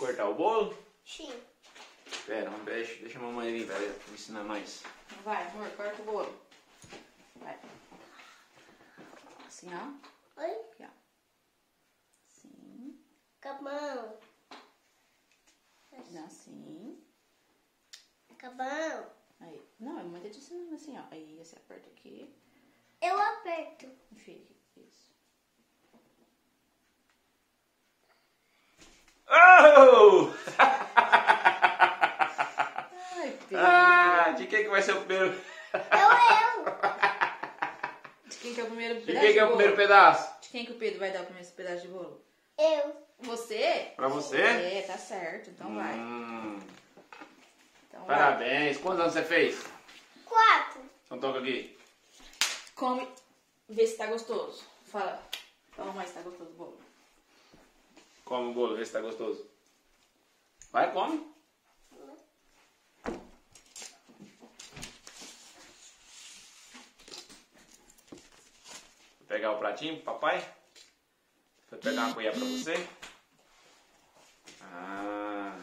cortar o bolo? Sim. Pera, deixa, deixa a mamãe vir pra ensinar nós. Vai, amor, corta o bolo. Vai. Assim, ó. Oi? Aqui, ó. Assim. Com a mão. Assim. Com a mão. Aí. Não, mamãe tá te ensinando assim, ó. Aí você aperta aqui. Eu aperto. Enfia aqui. Isso. Oh! Ai, Pedro. De quem que vai ser o primeiro? Eu, eu. De quem que é o primeiro De pedaço quem que é o bolo? primeiro pedaço? De quem que o Pedro vai dar o primeiro pedaço de bolo? Eu. Você? Pra você? É, tá certo. Então vai. Hum, Então vai. parabéns. Quantos anos você fez? Quatro. Então toca aqui. Come. Vê se tá gostoso. Fala. Fala mais se tá gostoso o bolo. Come o bolo, vê se tá gostoso. Vai, come. Pegar o pratinho pro papai. Vou pegar uma colher pra você. Ah,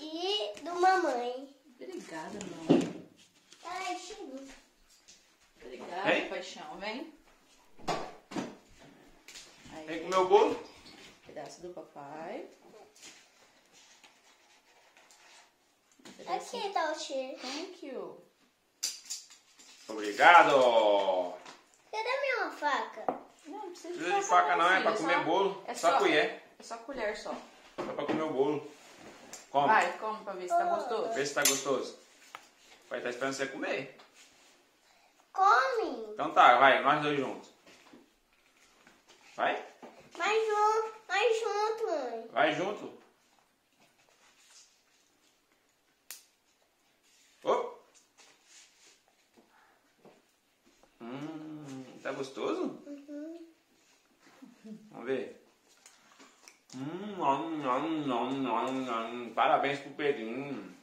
E do mamãe. Obrigada, mãe. Ai, chegou. Obrigada, Vem. paixão. Vem. Aí, vem comer o bolo. pedaço do papai. Aqui tá o cheiro. Thank you. Obrigado. Faca? Não, não precisa precisa de faca não, é filho, pra comer só- bolo. É Só só colher. É só colher só. Só pra comer o bolo. Come. Vai, come pra ver se tá gostoso. Vê se tá gostoso. Vai estar esperando você comer. Come. Então tá, vai, nós dois juntos. Vai? Mais um. Mais junto, mãe. Vai junto. Ô. Hum, tá gostoso? Vamos ver. Hum, nom, nom, nom, nom, nom. Parabéns pro Pedrinho.